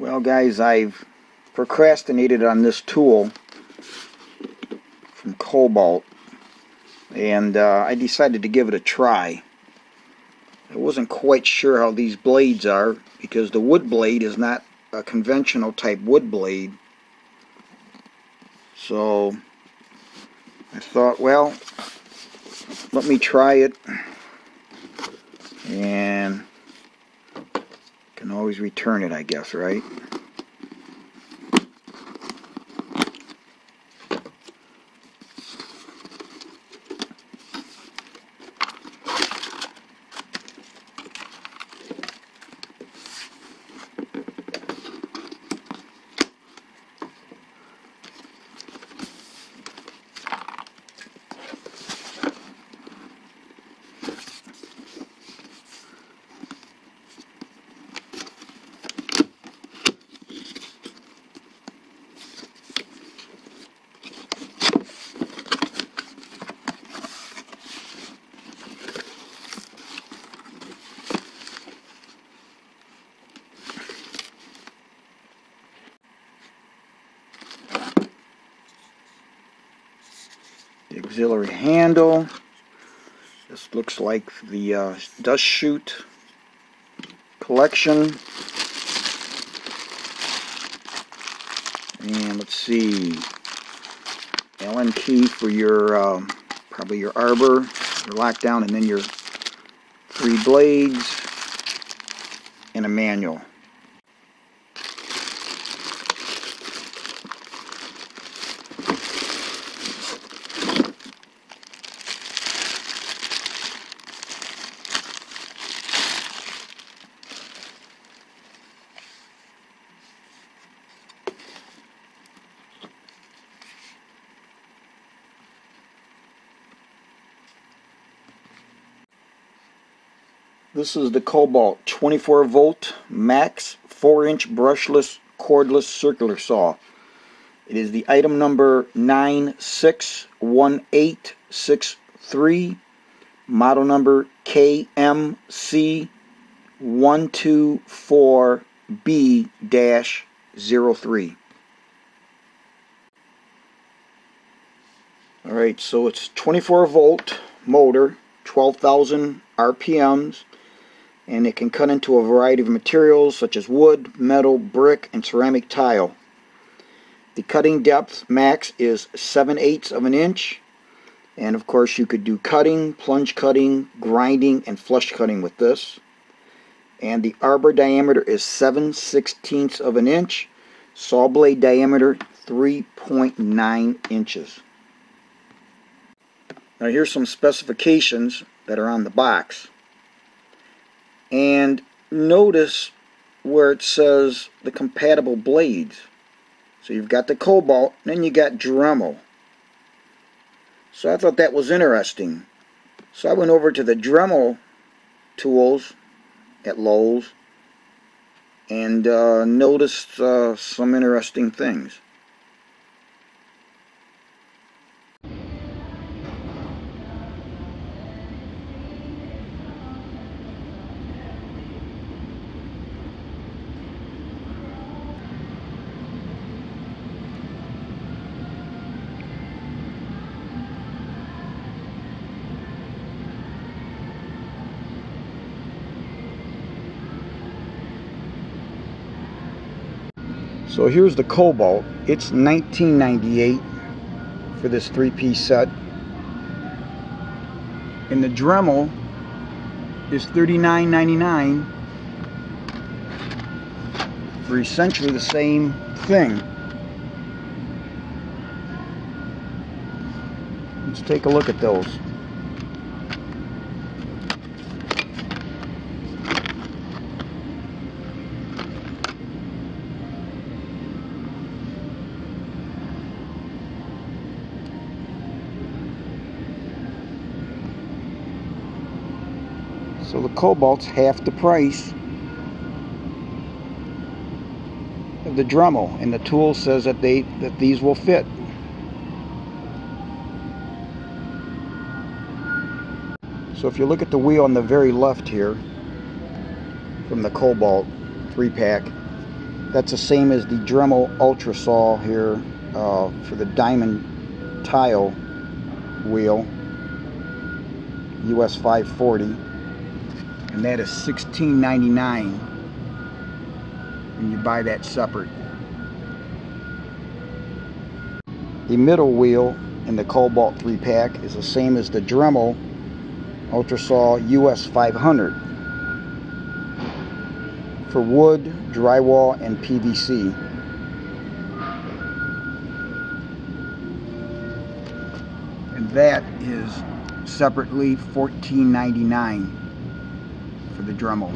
Well guys, I've procrastinated on this tool from Kobalt and uh, I decided to give it a try. I wasn't quite sure how these blades are because the wood blade is not a conventional type wood blade. So I thought, well, let me try it and always return it I guess right auxiliary handle. This looks like the uh, dust chute collection. And let's see, Allen key for your, uh, probably your arbor, your lockdown, and then your three blades, and a manual. This is the Kobalt 24 volt max 4 inch brushless cordless circular saw. It is the item number 961863, model number KMC124B-03. Alright, so it's 24 volt motor, 12,000 RPMs, and it can cut into a variety of materials such as wood, metal, brick, and ceramic tile. The cutting depth max is 7 eighths of an inch and of course you could do cutting, plunge cutting, grinding, and flush cutting with this. And the arbor diameter is 7 sixteenths of an inch, saw blade diameter 3.9 inches. Now here's some specifications that are on the box and notice where it says the compatible blades. So you've got the Kobalt then you got Dremel. So I thought that was interesting. So I went over to the Dremel tools at Lowe's and uh, noticed uh, some interesting things So here's the Kobalt. It's 1998 for this three-piece set. And the Dremel is $39.99 for essentially the same thing. Let's take a look at those. Kobalt's half the price of the Dremel, and the tool says that they that these will fit. So if you look at the wheel on the very left here from the Kobalt 3 pack, That's the same as the Dremel Ultra Saw here uh, for the diamond tile wheel. US 540 and that is $16.99 when you buy that separate. The middle wheel in the Kobalt 3 pack is the same as the Dremel Ultrasaw US 500 for wood, drywall, and PVC. And that is separately $14.99 for the Dremel.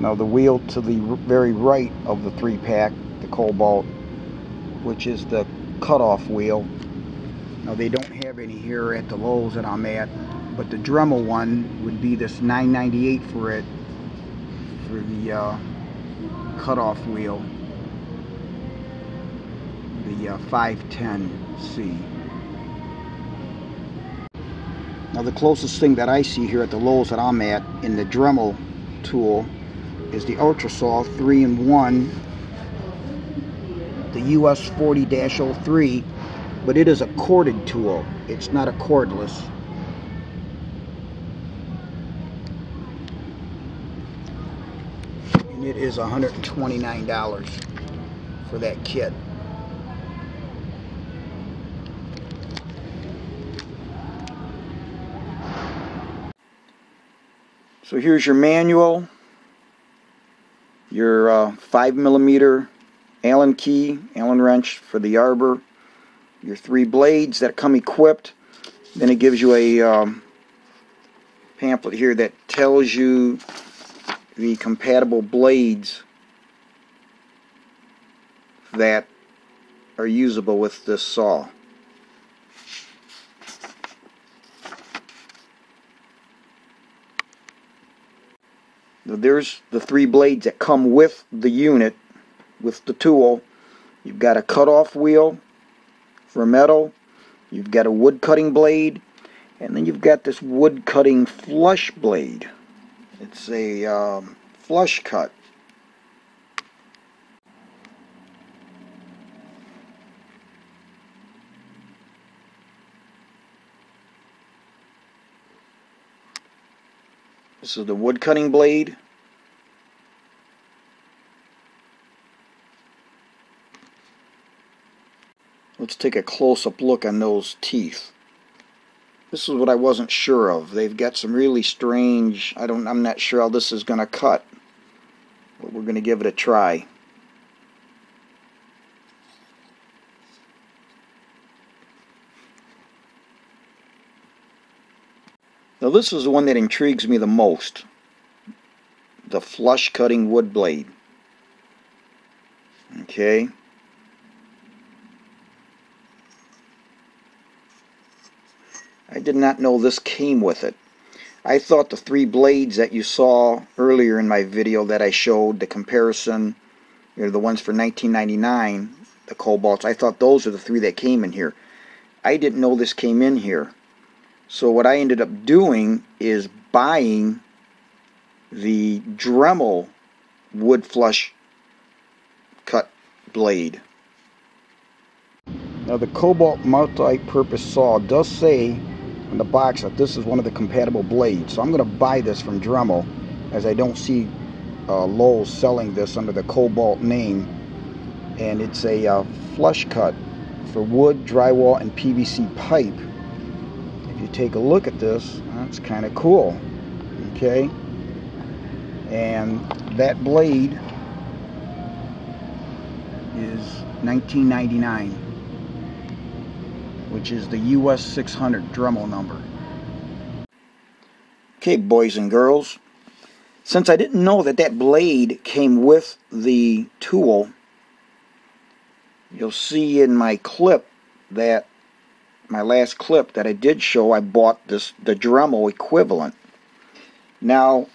Now the wheel to the very right of the three pack, the Kobalt, which is the cutoff wheel. Now they don't have any here at the Lowe's that I'm at, but the Dremel one would be this 998 for it, for the uh, cutoff wheel, the uh, 510C. Now the closest thing that I see here at the Lowe's that I'm at in the Dremel tool is the Ultrasaw 3-in-1, the US 40-03, but it is a corded tool. It's not a cordless. And it is $129 for that kit. So here's your manual, your uh, 5 millimeter Allen key, Allen wrench for the arbor, your three blades that come equipped. Then it gives you a um, pamphlet here that tells you the compatible blades that are usable with this saw. There's the three blades that come with the unit with the tool. You've got a cut-off wheel for metal. You've got a wood cutting blade. And then you've got this wood cutting flush blade. It's a um, flush cut This is the wood cutting blade. Let's take a close-up look on those teeth. This is what I wasn't sure of. They've got some really strange, I don't, I'm not sure how this is going to cut. But we're going to give it a try. Now this is the one that intrigues me the most. The flush cutting wood blade. Okay. I did not know this came with it. I thought the three blades that you saw earlier in my video that I showed, the comparison, you know, the ones for 1999, the Kobalts, I thought those are the three that came in here. I didn't know this came in here. So what I ended up doing is buying the Dremel wood flush cut blade. Now the Kobalt multi-purpose saw does say on the box that this is one of the compatible blades. So I'm going to buy this from Dremel as I don't see uh, Lowe's selling this under the Kobalt name. And it's a uh, flush cut for wood, drywall, and PVC pipe you take a look at this, that's kind of cool. Okay? And that blade is 1999 which is the US 600 Dremel number. Okay, boys and girls, since I didn't know that that blade came with the tool, you'll see in my clip that my last clip that I did show, I bought this the Dremel equivalent. Now,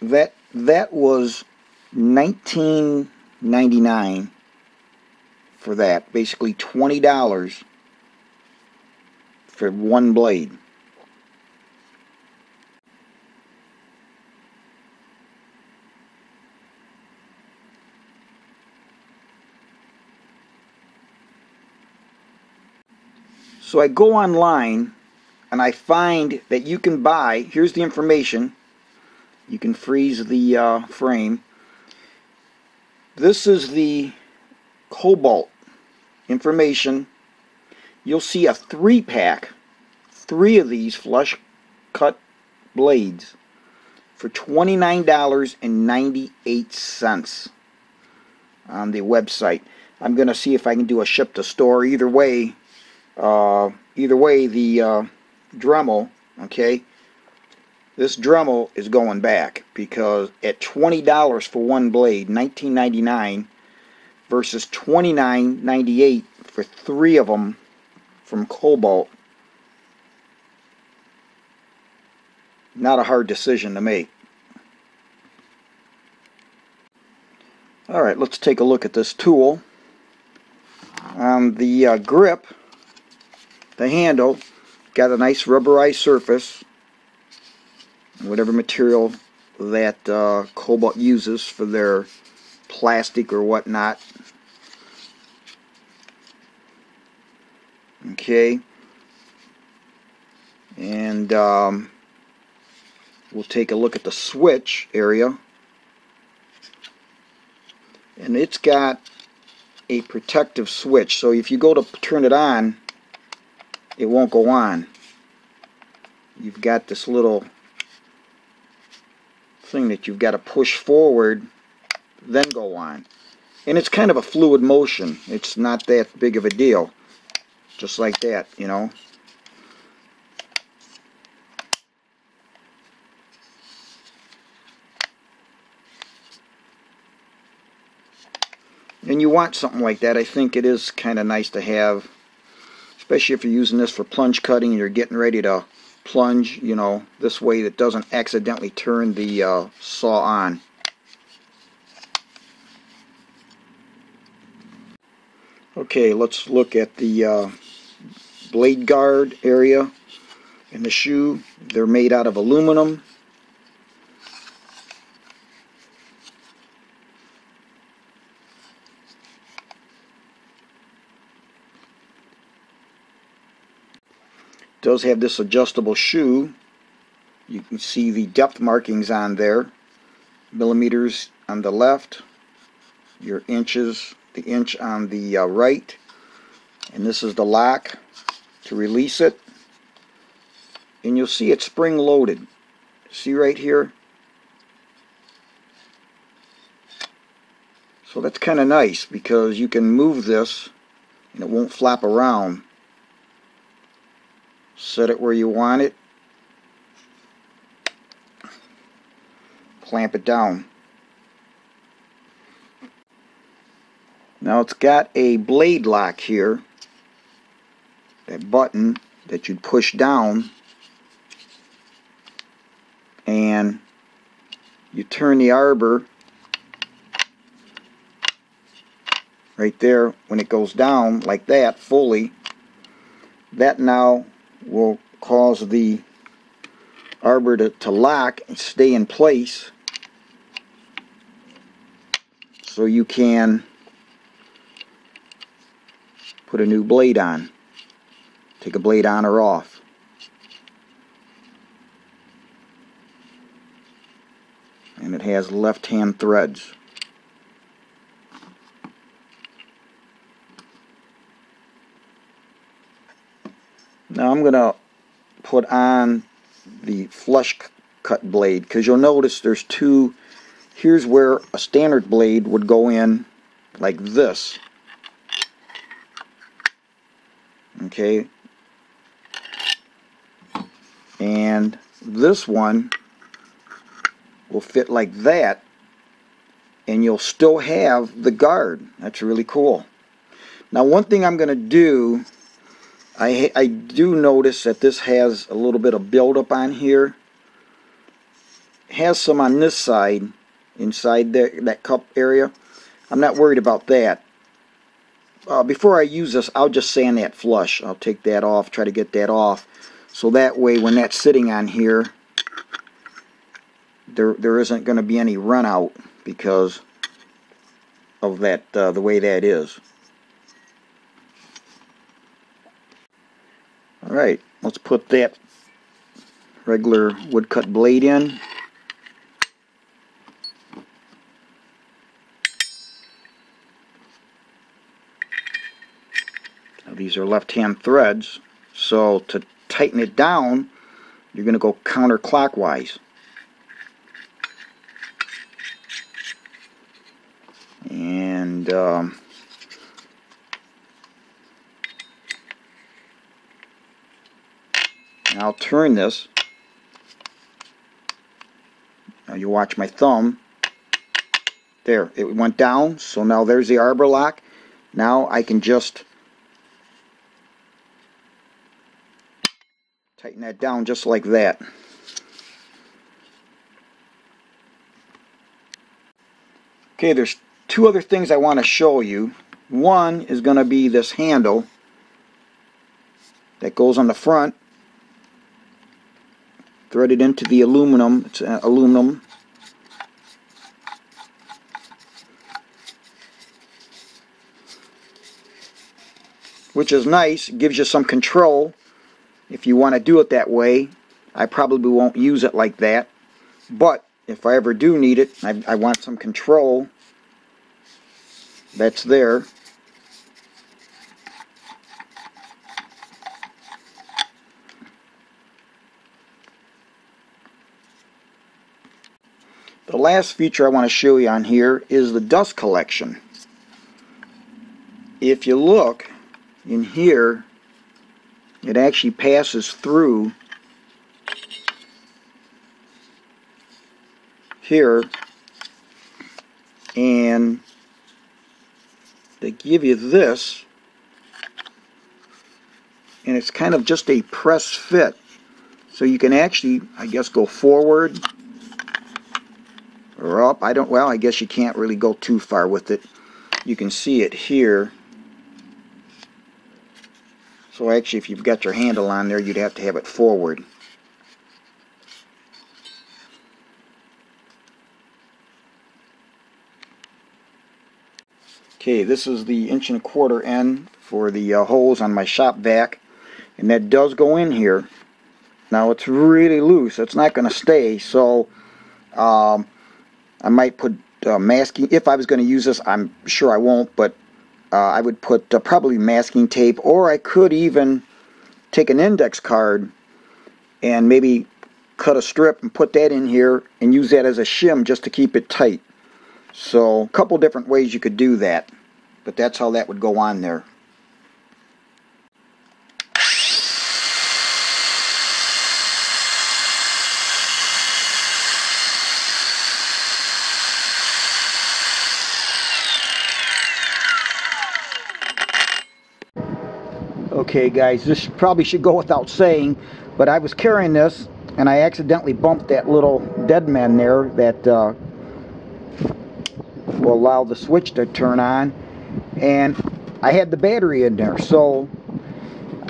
that that was 19.99 for that. Basically $20 for one blade. So I go online and I find that you can buy, here's the information, you can freeze the uh, frame. This is the Kobalt information. You'll see a three pack, three of these flush cut blades for $29.98 on the website. I'm going to see if I can do a ship to store. Either way, uh, either way, the uh, Dremel, okay, this Dremel is going back because at $20 for one blade, 19.99 versus 29.98 for three of them from Kobalt. Not a hard decision to make. Alright, let's take a look at this tool. On the uh, grip, the handle, got a nice rubberized surface. Whatever material that uh, Kobalt uses for their plastic or whatnot. Okay. And um, we'll take a look at the switch area. And it's got a protective switch. So if you go to turn it on, it won't go on. You've got this little thing that you've got to push forward, then go on. And it's kind of a fluid motion. It's not that big of a deal. Just like that, you know. And you want something like that. I think it is kind of nice to have, especially if you're using this for plunge cutting and you're getting ready to plunge, you know, this way that doesn't accidentally turn the uh, saw on. Okay, let's look at the uh, blade guard area in the shoe. They're made out of aluminum. Does have this adjustable shoe. You can see the depth markings on there. Millimeters on the left, your inches, the inch on the uh, right. And this is the lock to release it. And you'll see it's spring loaded. See right here? So that's kind of nice because you can move this and it won't flap around set it where you want it. Clamp it down. Now it's got a blade lock here. That button that you'd push down. And you turn the arbor right there when it goes down like that fully. That now will cause the arbor to, to lock and stay in place so you can put a new blade on. Take a blade on or off. And it has left hand threads. Now I'm going to put on the flush cut blade because you'll notice there's two here's where a standard blade would go in like this. Okay. And this one will fit like that and you'll still have the guard. That's really cool. Now one thing I'm going to do I, I do notice that this has a little bit of buildup on here. It has some on this side, inside there, that cup area. I'm not worried about that. Uh, before I use this, I'll just sand that flush. I'll take that off, try to get that off. So that way, when that's sitting on here, there there isn't going to be any run out because of that uh, the way that is. Alright, let's put that regular woodcut blade in. Now these are left-hand threads, so to tighten it down, you're going to go counterclockwise. And um, I'll turn this. Now you watch my thumb. There, it went down, so now there's the arbor lock. Now I can just tighten that down just like that. Okay, there's two other things I want to show you. One is going to be this handle that goes on the front threaded into the aluminum. It's uh, aluminum. Which is nice. It gives you some control if you want to do it that way. I probably won't use it like that. But if I ever do need it, I, I want some control. That's there. The last feature I want to show you on here is the dust collection. If you look in here, it actually passes through here and they give you this and it's kind of just a press fit so you can actually I guess go forward up. I don't, well, I guess you can't really go too far with it. You can see it here. So actually, if you've got your handle on there, you'd have to have it forward. Okay, this is the inch and a quarter end for the uh, holes on my shop vac. And that does go in here. Now it's really loose. It's not going to stay. So um, I might put uh, masking, if I was going to use this, I'm sure I won't, but uh, I would put uh, probably masking tape, or I could even take an index card and maybe cut a strip and put that in here and use that as a shim just to keep it tight. So a couple different ways you could do that, but that's how that would go on there. Okay guys, this probably should go without saying, but I was carrying this and I accidentally bumped that little dead man there that uh, will allow the switch to turn on and I had the battery in there. So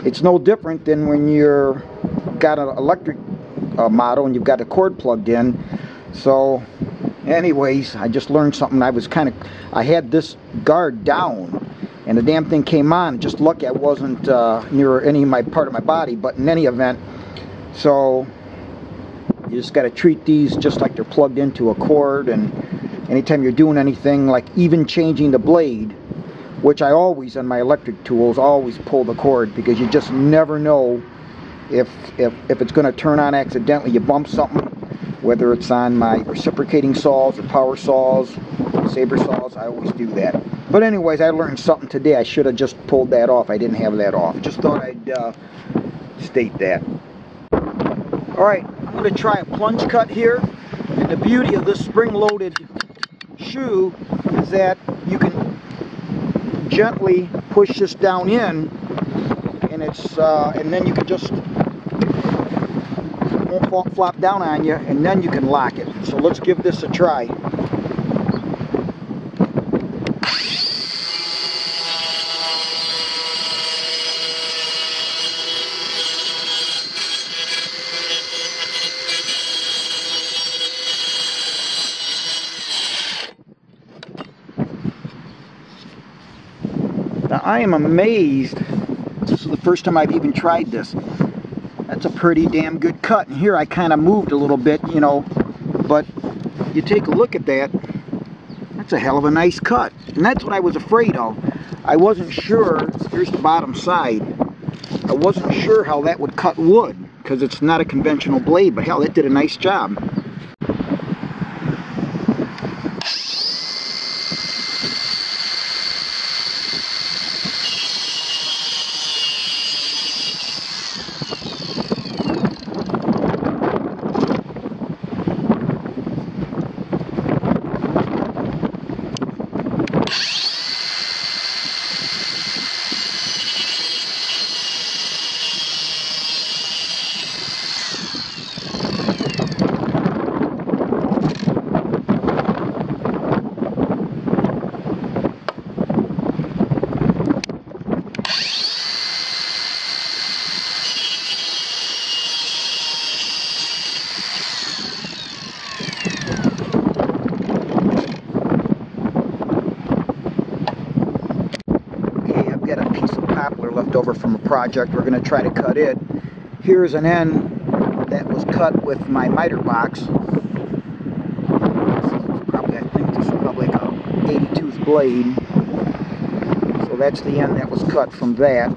it's no different than when you're got an electric uh, model and you've got a cord plugged in. So anyways I just learned something. I was kind of I had this guard down and the damn thing came on. Just lucky I wasn't uh, near any of my part of my body, but in any event, so you just got to treat these just like they're plugged into a cord. And anytime you're doing anything like even changing the blade, which I always on my electric tools always pull the cord because you just never know if if if it's going to turn on accidentally. You bump something, whether it's on my reciprocating saws or power saws, saber saws. I always do that. But anyways, I learned something today. I should have just pulled that off. I didn't have that off. Just thought I'd uh, state that. Alright, I'm going to try a plunge cut here. And the beauty of this spring-loaded shoe is that you can gently push this down in and it's uh, and then you can just won't flop down on you and then you can lock it. So let's give this a try. Now I am amazed this is the first time I've even tried this. Pretty damn good cut. And here I kind of moved a little bit, you know, but you take a look at that, that's a hell of a nice cut. And that's what I was afraid of. I wasn't sure, here's the bottom side, I wasn't sure how that would cut wood because it's not a conventional blade, but hell, it did a nice job. left over from a project. We're going to try to cut it. Here's an end that was cut with my miter box. Probably, I think this is probably like a 80 tooth blade. So that's the end that was cut from that.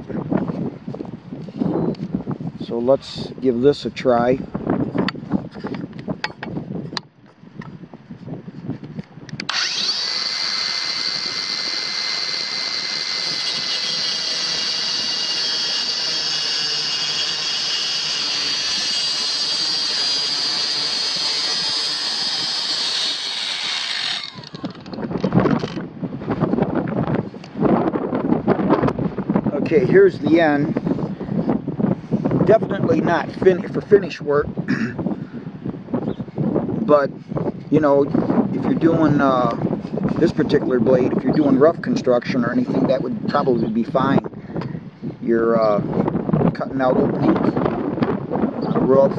So let's give this a try. Okay, here's the end. Definitely not fin for finish work, but you know, if you're doing uh, this particular blade, if you're doing rough construction or anything, that would probably be fine. You're uh, cutting out openings on a roof,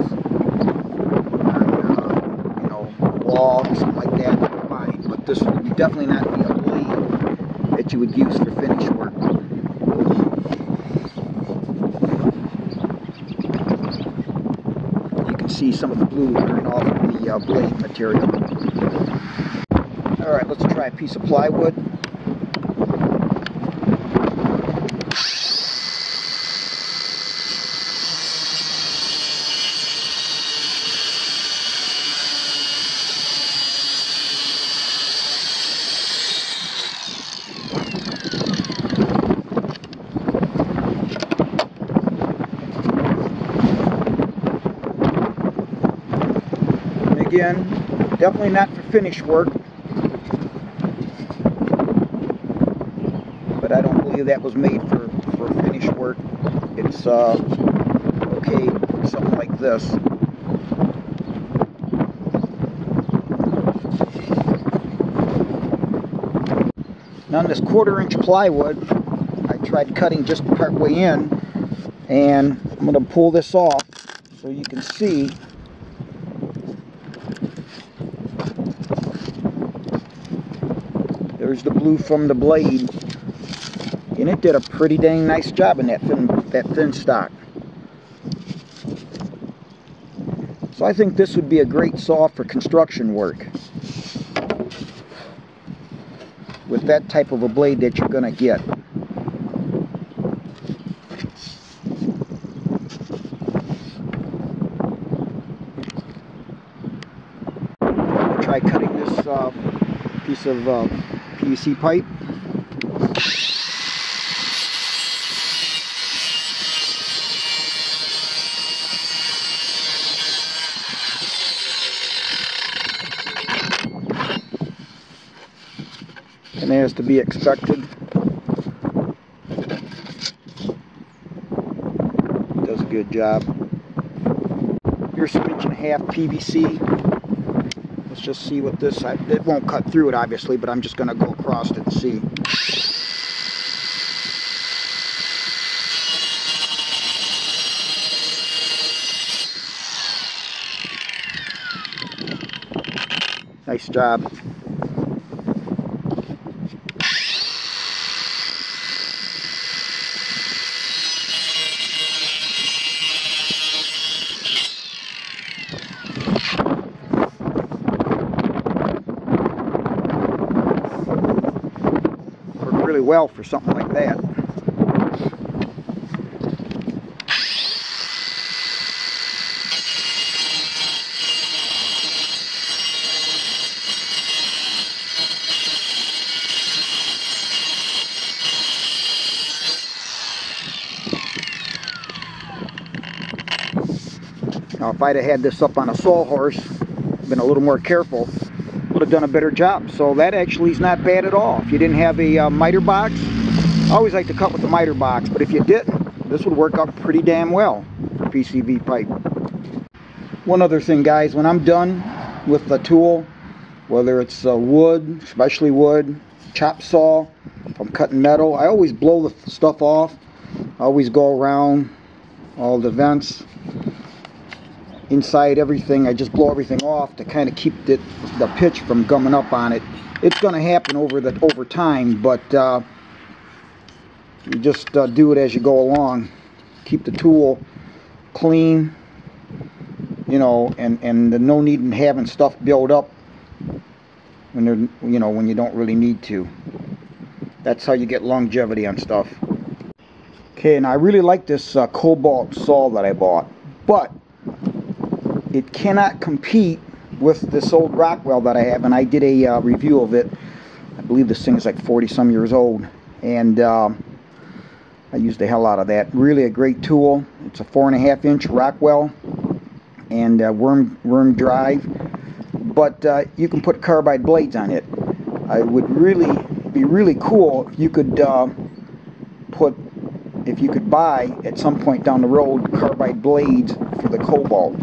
on, uh, you know, wall, something like that, fine. But this would definitely not be a blade that you would use for finish work. See some of the blue burn off of the uh, blade material. Alright, let's try a piece of plywood. Again. Definitely not for finish work. But I don't believe that was made for, for finish work. It's uh, okay something like this. Now on this quarter inch plywood, I tried cutting just part way in and I'm going to pull this off so you can see There's the blue from the blade. And it did a pretty dang nice job in that thin, that thin stock. So I think this would be a great saw for construction work. With that type of a blade that you're going to get. Try cutting this uh, piece of uh, PVC pipe. And as to be expected, does a good job. Here's some inch and a half PVC just see what this, it won't cut through it obviously, but I'm just going to go across it and see. Nice job. Well for something like that. Now if I'd have had this up on a sawhorse, been a little more careful, would have done a better job. So that actually is not bad at all. If you didn't have a uh, miter box, I always like to cut with the miter box, but if you didn't, this would work out pretty damn well for PCV pipe. One other thing guys, when I'm done with the tool, whether it's uh, wood, especially wood, chop saw, if I'm cutting metal, I always blow the stuff off. I always go around all the vents inside everything. I just blow everything off to kind of keep the, the pitch from gumming up on it. It's going to happen over the over time, but uh, you just uh, do it as you go along. Keep the tool clean, you know, and and no need in having stuff build up when they're you know when you don't really need to. That's how you get longevity on stuff. Okay, and I really like this uh, Kobalt saw that I bought, but it cannot compete with this old Rockwell that I have, and I did a uh, review of it. I believe this thing is like 40 some years old, and uh, I used the hell out of that. Really a great tool. It's a four and a half inch Rockwell and uh, worm worm drive, but uh, you can put carbide blades on it. I would really be really cool if you could uh, put if you could buy at some point down the road carbide blades for the Kobalt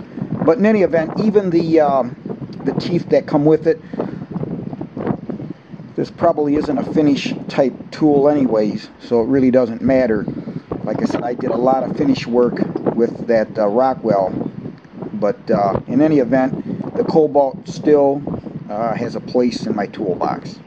but in any event, even the um, the teeth that come with it, this probably isn't a finish type tool anyways, so it really doesn't matter. Like I said, I did a lot of finish work with that uh, Rockwell, but uh, in any event, the Kobalt still uh, has a place in my toolbox.